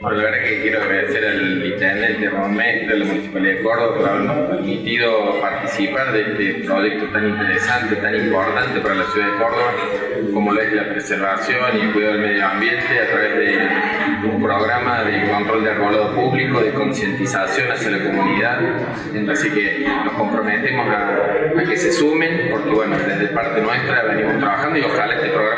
Bueno, la verdad que quiero agradecer al intendente Ramón Mestre, de la Municipalidad de Córdoba por habernos permitido participar de este proyecto tan interesante, tan importante para la ciudad de Córdoba, como lo es la preservación y el cuidado del medio ambiente a través de un programa de control de arbolado público, de concientización hacia la comunidad. Así que nos comprometemos a, a que se sumen, porque bueno, desde parte nuestra venimos trabajando y ojalá este programa.